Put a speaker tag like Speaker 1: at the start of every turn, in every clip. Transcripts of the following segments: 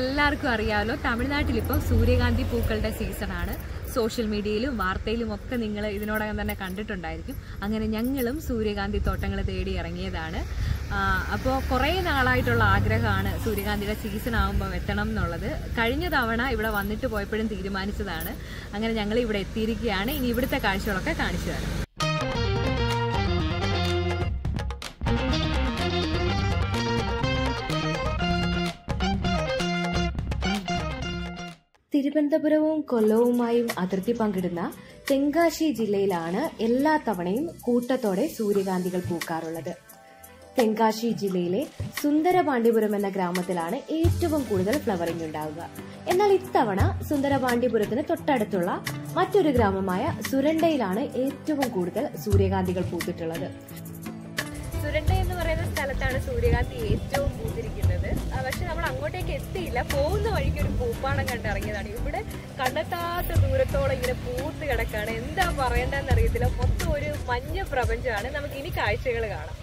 Speaker 1: എല്ലാവർക്കും അറിയാമല്ലോ തമിഴ്നാട്ടിൽ ഇപ്പോൾ സൂര്യകാന്തി പൂക്കളുടെ സീസണാണ് സോഷ്യൽ മീഡിയയിലും വാർത്തയിലും ഒക്കെ നിങ്ങൾ ഇതിനോടകം തന്നെ കണ്ടിട്ടുണ്ടായിരിക്കും. അങ്ങനെ ഞങ്ങളും സൂര്യകാന്തി തോട്ടങ്ങൾ തേടി ഇറങ്ങിയതാണ്. അപ്പോൾ കുറേ നാളായിട്ടുള്ള ആഗ്രഹമാണ് സൂര്യകാന്തിയുടെ സീസൺ ആകുമ്പോൾ എത്തണം എന്നുള്ളത്. കഴിഞ്ഞ തവണ ഇവിടെ വന്നിട്ട് പോയപ്പോഴും തീരുമാനിച്ചതാണ്. അങ്ങനെ ഞങ്ങൾ ഇവിടെ എത്തിയിരിക്കുകയാണ്. ഇനി ഇവിടുത്തെ കാഴ്ചകളൊക്കെ കാണിച്ചു തരാം.
Speaker 2: തിരുവനന്തപുരവും കൊല്ലവുമായും അതിർത്തി പങ്കിടുന്ന തെങ്കാശി ജില്ലയിലാണ് എല്ലാ തവണയും കൂട്ടത്തോടെ സൂര്യകാന്തികൾ പൂക്കാറുള്ളത്. തെങ്കാശി ജില്ലയിലെ സുന്ദരപാണ്ഡിപുരം എന്ന ഗ്രാമത്തിലാണ് ഏറ്റവും കൂടുതൽ ഫ്ലവറിംഗ് ഉണ്ടാവുക. എന്നാൽ ഇത്തവണ സുന്ദരപാണ്ഡിപുരത്തിന് തൊട്ടടുത്തുള്ള മറ്റൊരു ഗ്രാമമായ സുരണ്ടയിലാണ് ഏറ്റവും കൂടുതൽ സൂര്യകാന്തികൾ പൂത്തിട്ടുള്ളത്.
Speaker 1: സുരണ്ട എന്ന് പറയുന്ന സ്ഥലത്താണ് സൂര്യകാന്തി ഏറ്റവും പൂത്തിരിക്കുന്നത്. പക്ഷെ നമ്മൾ അങ്ങോട്ടേക്ക് എത്തിയില്ല. പോകുന്ന വഴിക്ക് ഒരു പൂപ്പാടം കണ്ടിറങ്ങിയതാണ് ഇവിടെ കണ്ടെത്താത്ത ദൂരത്തോളം ഇങ്ങനെ പൂത്ത് കിടക്കാണ് എന്താ പറയേണ്ടതെന്ന് അറിയത്തില്ല. മൊത്തം ഒരു മഞ്ഞ പ്രപഞ്ചമാണ്. നമുക്ക് ഇനി കാഴ്ചകൾ കാണാം.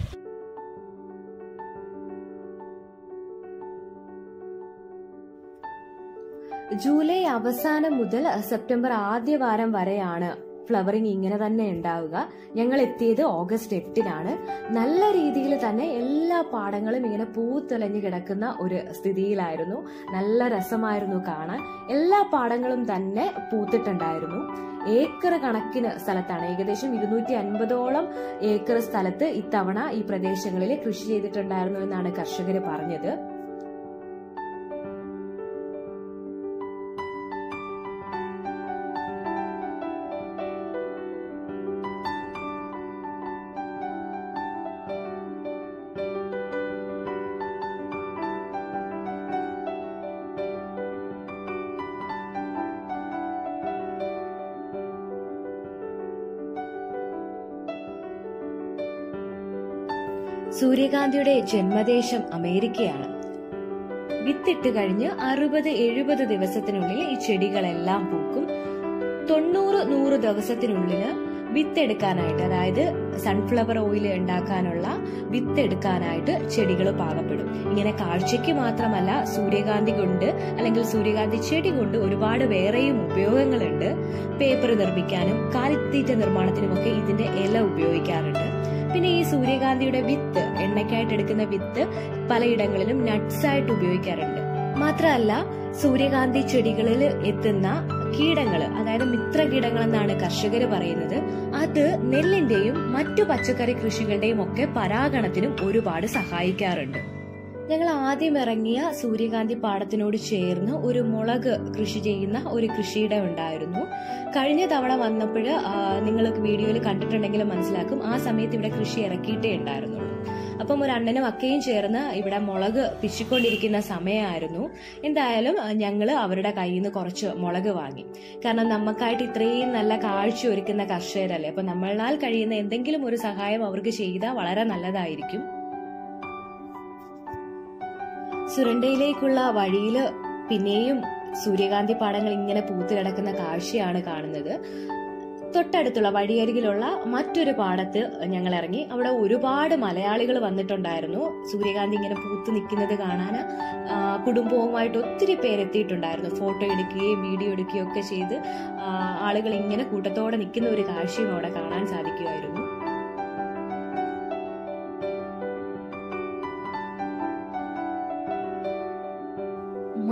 Speaker 2: ജൂലൈ അവസാനം മുതൽ സെപ്റ്റംബർ ആദ്യ വാരം വരെയാണ് ഫ്ലവറിംഗ് ഇങ്ങനെ തന്നെ ഉണ്ടാവുക. ഞങ്ങൾ എത്തിയത് ഓഗസ്റ്റ് എട്ടിനാണ്. നല്ല രീതിയിൽ തന്നെ എല്ലാ പാടങ്ങളും ഇങ്ങനെ പൂത്തുലഞ്ഞു കിടക്കുന്ന ഒരു സ്ഥിതിയിലായിരുന്നു. നല്ല രസമായിരുന്നു കാണാൻ. എല്ലാ പാടങ്ങളും തന്നെ പൂത്തിട്ടുണ്ടായിരുന്നു. ഏക്കർ കണക്കിന് സ്ഥലത്താണ്. ഏകദേശം ഇരുന്നൂറ്റി അൻപതോളം ഏക്കർ സ്ഥലത്ത് ഇത്തവണ ഈ പ്രദേശങ്ങളിൽ കൃഷി ചെയ്തിട്ടുണ്ടായിരുന്നു എന്നാണ് കർഷകർ പറഞ്ഞത്. സൂര്യകാന്തിയുടെ ജന്മദേശം അമേരിക്കയാണ്. വിത്തിട്ട് കഴിഞ്ഞ് അറുപത് എഴുപത് ദിവസത്തിനുള്ളിൽ ഈ ചെടികളെല്ലാം പൂക്കും. തൊണ്ണൂറ് നൂറ് ദിവസത്തിനുള്ളിൽ വിത്തെടുക്കാനായിട്ട് അതായത് സൺഫ്ലവർ ഓയിൽ ഉണ്ടാക്കാനുള്ള വിത്തെടുക്കാനായിട്ട് ചെടികൾ പാകപ്പെടും. ഇങ്ങനെ കാഴ്ചയ്ക്ക് മാത്രമല്ല സൂര്യകാന്തി കൊണ്ട് അല്ലെങ്കിൽ സൂര്യകാന്തി ചെടി കൊണ്ട് ഒരുപാട് വേറെയും ഉപയോഗങ്ങളുണ്ട്. പേപ്പർ നിർമ്മിക്കാനും കാലിത്തീറ്റ നിർമ്മാണത്തിനുമൊക്കെ ഇതിന്റെ ഇല ഉപയോഗിക്കാറുണ്ട്. പിന്നെ ഈ സൂര്യകാന്തിയുടെ വിത്ത് എണ്ണയ്ക്കായിട്ട് എടുക്കുന്ന വിത്ത് പലയിടങ്ങളിലും നട്ട്സ് ആയിട്ട് ഉപയോഗിക്കാറുണ്ട്. മാത്രമല്ല സൂര്യകാന്തി ചെടികളിൽ എത്തുന്ന കീടങ്ങൾ അതായത് മിത്ര കീടങ്ങൾ എന്നാണ് കർഷകർ പറയുന്നത് അത് നെല്ലിന്റെയും മറ്റു പച്ചക്കറി കൃഷികളുടെയും ഒക്കെ പരാഗണത്തിനും ഒരുപാട് സഹായിക്കാറുണ്ട്. ഞങ്ങൾ ആദ്യം ഇറങ്ങിയ സൂര്യകാന്തി പാടത്തിനോട് ചേർന്ന് ഒരു മുളക് കൃഷി ചെയ്യുന്ന ഒരു കൃഷിയിടം ഉണ്ടായിരുന്നു. കഴിഞ്ഞ തവണ വന്നപ്പോൾ നിങ്ങൾക്ക് വീഡിയോയിൽ കണ്ടിട്ടുണ്ടെങ്കിൽ മനസ്സിലാക്കും ആ സമയത്ത് ഇവിടെ കൃഷി ഇറക്കിയിട്ടേ ഉണ്ടായിരുന്നുള്ളൂ. അപ്പം ഒരു അണ്ണനും അക്കയും ചേർന്ന് ഇവിടെ മുളക് പിച്ചിക്കൊണ്ടിരിക്കുന്ന സമയമായിരുന്നു. എന്തായാലും ഞങ്ങൾ അവരുടെ കയ്യിൽ നിന്ന് കുറച്ച് മുളക് വാങ്ങി. കാരണം നമുക്കായിട്ട് ഇത്രയും നല്ല കാഴ്ച ഒരുക്കുന്ന കർഷകരല്ലേ? അപ്പം നമ്മളാൽ കഴിയുന്ന എന്തെങ്കിലും ഒരു സഹായം അവർക്ക് ചെയ്താൽ വളരെ നല്ലതായിരിക്കും. സുരണ്ടയിലേക്കുള്ള വഴിയിൽ പിന്നെയും സൂര്യകാന്തി പാടങ്ങൾ ഇങ്ങനെ പൂത്തു കിടക്കുന്ന കാഴ്ചയാണ് കാണുന്നത്. തൊട്ടടുത്തുള്ള വഴിയരികിലുള്ള മറ്റൊരു പാടത്ത് ഞങ്ങൾ ഇറങ്ങി. അവിടെ ഒരുപാട് മലയാളികൾ വന്നിട്ടുണ്ടായിരുന്നു. സൂര്യകാന്തി ഇങ്ങനെ പൂത്ത് നിൽക്കുന്നത് കാണാൻ കുടുംബവുമായിട്ട് ഒത്തിരി പേരെത്തിയിട്ടുണ്ടായിരുന്നു. ഫോട്ടോ എടുക്കുകയും വീഡിയോ എടുക്കുകയും ഒക്കെ ചെയ്ത് ആളുകൾ ഇങ്ങനെ കൂട്ടത്തോടെ നിൽക്കുന്ന ഒരു കാഴ്ചയും അവിടെ കാണാൻ സാധിക്കുമായിരുന്നു.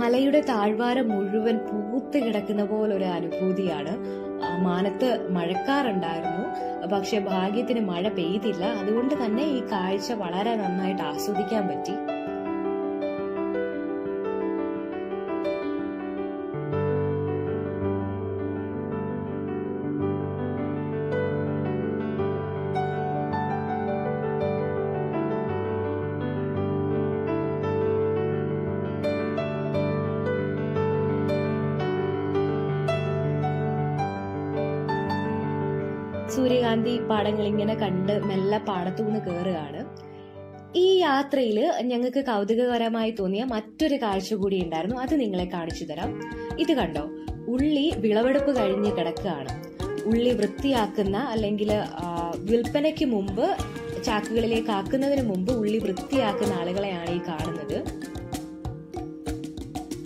Speaker 2: മലയുടെ താഴ്വാരം മുഴുവൻ പൂത്ത് കിടക്കുന്ന പോലെ ഒരു അനുഭൂതിയാണ് മാനത്ത് മഴക്കാറുണ്ടായിരുന്നു. പക്ഷെ ഭാഗ്യത്തിന് മഴ പെയ്തില്ല. അതുകൊണ്ട് തന്നെ ഈ കാഴ്ച വളരെ നന്നായിട്ട് ആസ്വദിക്കാൻ പറ്റി. സൂര്യകാന്തി പാടങ്ങൾ ഇങ്ങനെ കണ്ട് മെല്ലെ പാടത്തുനിന്ന് കയറുകയാണ് ഈ യാത്രയിൽ ഞങ്ങൾക്ക് കൗതുകകരമായി തോന്നിയ മറ്റൊരു കാഴ്ച കൂടി ഉണ്ടായിരുന്നു. അത് നിങ്ങളെ കാണിച്ചു തരാം. ഇത് കണ്ടോ? ഉള്ളി വിളവെടുപ്പ് കഴിഞ്ഞ് കിടക്കുകയാണ്. ഉള്ളി വൃത്തിയാക്കുന്ന അല്ലെങ്കിൽ വിൽപ്പനയ്ക്ക് മുമ്പ് ചാക്കുകളിലേക്ക് ആക്കുന്നതിന് മുമ്പ് ഉള്ളി വൃത്തിയാക്കുന്ന ആളുകളെയാണ് ഈ കാണുന്നത്.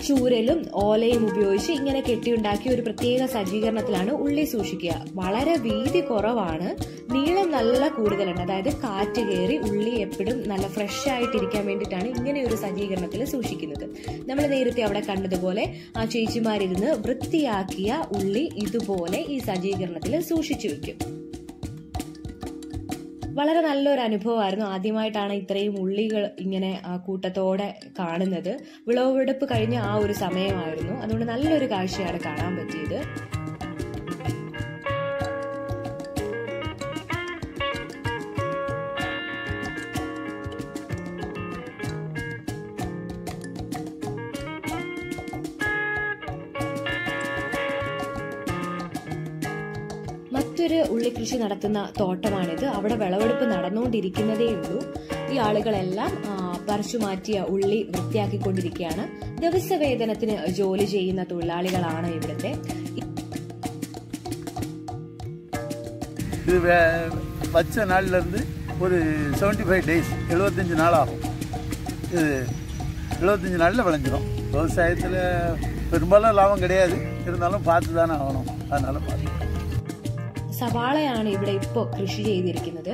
Speaker 2: ചൂരലും ഓലയും ഉപയോഗിച്ച് ഇങ്ങനെ കെട്ടിയുണ്ടാക്കിയ ഒരു പ്രത്യേക സജ്ജീകരണത്തിലാണ് ഉള്ളി സൂക്ഷിക്കുക. വളരെ വീതി കുറവാണ്. നീളം നല്ല കൂടുതലുണ്ട് അതായത് കാറ്റ് കയറി ഉള്ളി എപ്പോഴും നല്ല ഫ്രഷ് ആയിട്ടിരിക്കാൻ വേണ്ടിയിട്ടാണ് ഇങ്ങനെ ഒരു സജ്ജീകരണത്തിൽ സൂക്ഷിക്കുന്നത്. നമ്മൾ നേരത്തെ അവിടെ കണ്ടതുപോലെ ആ ചേച്ചിമാരിരുന്ന് വൃത്തിയാക്കിയ ഉള്ളി ഇതുപോലെ ഈ സജ്ജീകരണത്തിൽ സൂക്ഷിച്ചു വെക്കും. വളരെ നല്ലൊരു അനുഭവമായിരുന്നു ആദ്യമായിട്ടാണ് ഇത്രയും ഉള്ളികൾ ഇങ്ങനെ കൂട്ടത്തോടെ കാണുന്നത്. വിളവെടുപ്പ് കഴിഞ്ഞ ആ ഒരു സമയമായിരുന്നു. അതുകൊണ്ട് നല്ലൊരു കാഴ്ചയാണ് കാണാൻ പറ്റിയത്. മറ്റൊരു ഉള്ളിക്കൃഷി നടത്തുന്ന തോട്ടമാണിത് അവിടെ വിളവെടുപ്പ് നടന്നുകൊണ്ടിരിക്കുന്നതേ ഉള്ളൂ ഈ ആളുകളെല്ലാം ആ, പറിച്ചു മാറ്റിയ ഉള്ളി വൃത്തിയാക്കിക്കൊണ്ടിരിക്കുകയാണ് ദിവസവേതനത്തിന് ജോലി ചെയ്യുന്ന തൊഴിലാളികളാണ് ഇവിടുത്തെ
Speaker 3: இது வே வச்ச நாள்லேருந்து ஒரு செவன்ட்டி ஃபைவ் டேஸ் எழுபத்தஞ்சு நாள் ஆகும் இது எழுபத்தஞ்சு நாளில் விளைஞ்சிரும் விவசாயத்தில் பெரும்பாலும் லாபம் கிடையாது இருந்தாலும் பார்த்து தானே ஆகணும் அதனால பார்த்து
Speaker 2: സവാളയാണ് ഇവിടെ ഇപ്പോൾ കൃഷി ചെയ്തിരിക്കുന്നത്.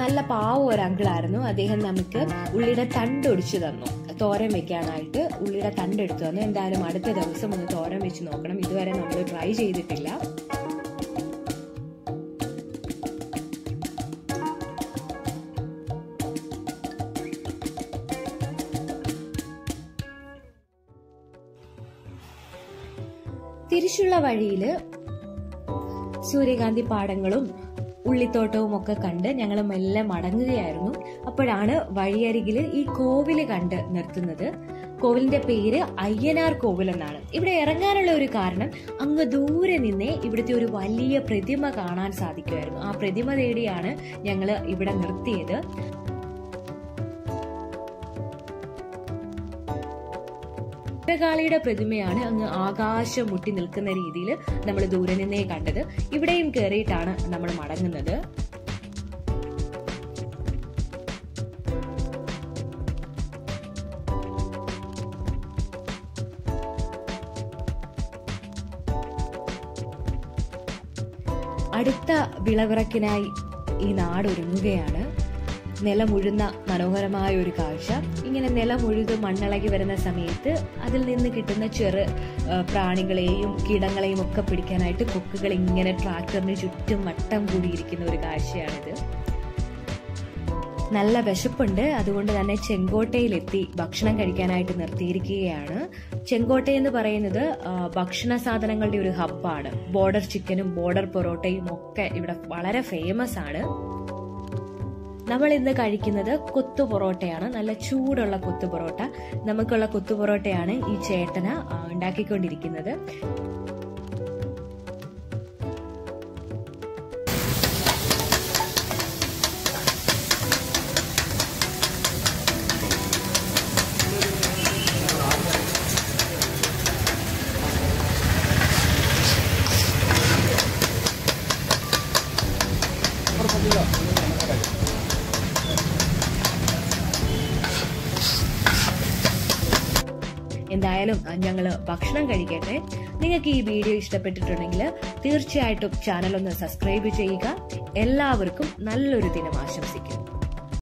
Speaker 2: നല്ല പാവം ഒരു അങ്കിളായിരുന്നു അദ്ദേഹം നമുക്ക് ഉള്ളിയുടെ തണ്ട് ഒടിച്ചു തന്നു. തോരൻ വെക്കാനായിട്ട് ഉള്ളിയുടെ തണ്ട് എടുത്തു തന്നു. എന്തായാലും അടുത്ത ദിവസം ഒന്ന് തോരൻ വെച്ച് നോക്കണം. ഇതുവരെ നമ്മൾ ട്രൈ ചെയ്തിട്ടില്ല. തിരിച്ചുള്ള വഴിയിൽ സൂര്യകാന്തി പാടങ്ങളും ഉള്ളിത്തോട്ടവും ഒക്കെ കണ്ട് ഞങ്ങൾ മെല്ലെ മടങ്ങുകയായിരുന്നു. അപ്പോഴാണ് വഴിയരികിൽ ഈ കോവിൽ കണ്ട് നിർത്തുന്നത്. കോവിലിന്റെ പേര് അയ്യനാർ കോവിൽ എന്നാണ്. ഇവിടെ ഇറങ്ങാനുള്ള ഒരു കാരണം അങ്ങ് ദൂരെ നിന്നേ ഇവിടുത്തെ ഒരു വലിയ പ്രതിമ കാണാൻ സാധിക്കുമായിരുന്നു. ആ പ്രതിമ തേടിയാണ് ഞങ്ങൾ ഇവിടെ നിർത്തിയത്. ഭദ്രകാളിയുടെ പ്രതിമയാണ് അങ്ങ് ആകാശം മുട്ടി നിൽക്കുന്ന രീതിയിൽ നമ്മൾ ദൂരെ നിന്നേ കണ്ടത്. ഇവിടെയും കയറിയിട്ടാണ് നമ്മൾ മടങ്ങുന്നത്. അടുത്ത വിളവിറക്കിനായി ഈ നാട് ഒരുങ്ങുകയാണ്. നിലമുഴുന്ന മനോഹരമായ ഒരു കാഴ്ച. ഇങ്ങനെ നിലമുഴുത് മണ്ണിളകി വരുന്ന സമയത്ത് അതിൽ നിന്ന് കിട്ടുന്ന ചെറു പ്രാണികളെയും കീടങ്ങളെയും ഒക്കെ പിടിക്കാനായിട്ട് കൊക്കുകൾ ഇങ്ങനെ ട്രാക്ടറിന് ചുറ്റും വട്ടം കൂടിയിരിക്കുന്ന ഒരു കാഴ്ചയാണിത്. നല്ല വിശപ്പുണ്ട്. അതുകൊണ്ട് തന്നെ ചെങ്കോട്ടയിലെത്തി ഭക്ഷണം കഴിക്കാനായിട്ട് നിർത്തിയിരിക്കുകയാണ്. ചെങ്കോട്ട എന്ന് പറയുന്നത് ഭക്ഷണ സാധനങ്ങളുടെ ഒരു ഹബ്ബാണ് ബോർഡർ ചിക്കനും ബോർഡർ പൊറോട്ടയും ഒക്കെ ഇവിടെ വളരെ ഫേമസ് ആണ്. നമ്മൾ ഇന്ന് കഴിക്കുന്നത് കൊത്തു പൊറോട്ടയാണ്. നല്ല ചൂടുള്ള കൊത്തു പൊറോട്ട. നമുക്കുള്ള കൊത്തു പൊറോട്ടയാണ് ഈ ചേട്ടന ഉണ്ടാക്കിക്കൊണ്ടിരിക്കുന്നത്. എന്തായാലും ഞങ്ങൾ ഭക്ഷണം കഴിക്കട്ടെ. നിങ്ങൾക്ക് ഈ വീഡിയോ ഇഷ്ടപ്പെട്ടിട്ടുണ്ടെങ്കിൽ തീർച്ചയായിട്ടും ചാനൽ ഒന്ന് സബ്സ്ക്രൈബ് ചെയ്യുക. എല്ലാവർക്കും നല്ലൊരു ദിനം ആശംസിക്കുന്നു.